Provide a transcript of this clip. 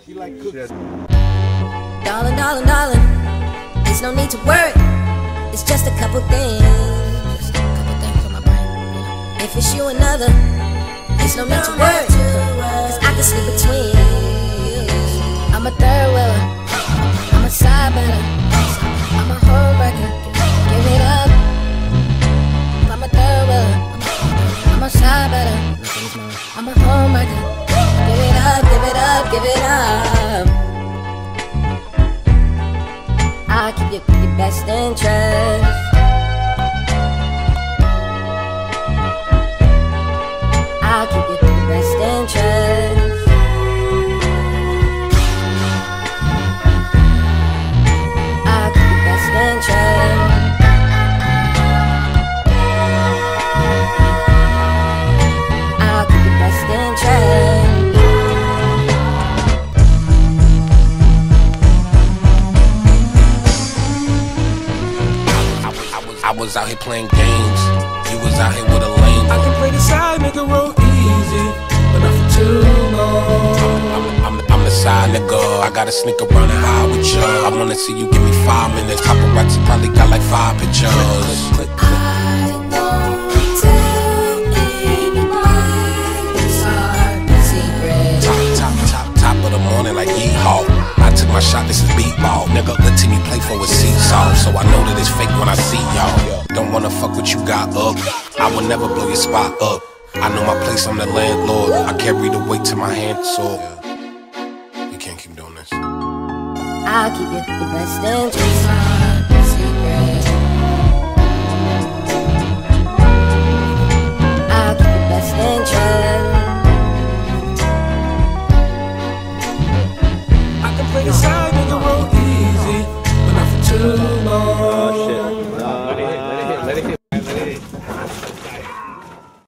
She like cookies. Darling, darling, darling, there's no need to worry. It's just a couple things. Just a couple things on my brain. If it's you another, there's no need to worry. Cause I can sleep between. I'm a third wheeler. I'm a side better. I'm a home wrecker. Give it up. I'm a third wheeler. I'm a side better. I'm a home wrecker. Give it up, give it up, give it up. I'll keep your, your best interest. I was, out here playing games. You was out here with a lame. I can play the side, make it roll easy, but not for too long. I'm, I'm, I'm the side nigga. I gotta sneak around and hide with you. I wanna see you give me five minutes. Paparazzi probably got like five pictures. I won't tell anyone it's our secret. Top, top, top, top of the morning like yeehaw. I took my shot, this is beat ball. Nigga, the team you play for is. So I know that it's fake when I see y'all. Don't wanna fuck what you got up. I will never blow your spot up. I know my place, I'm the landlord. I carry the weight to my hand, so you can't keep doing this. I'll keep your, your best interest secret. I'll keep your best interest. I can play the side, make it roll easy, but not for too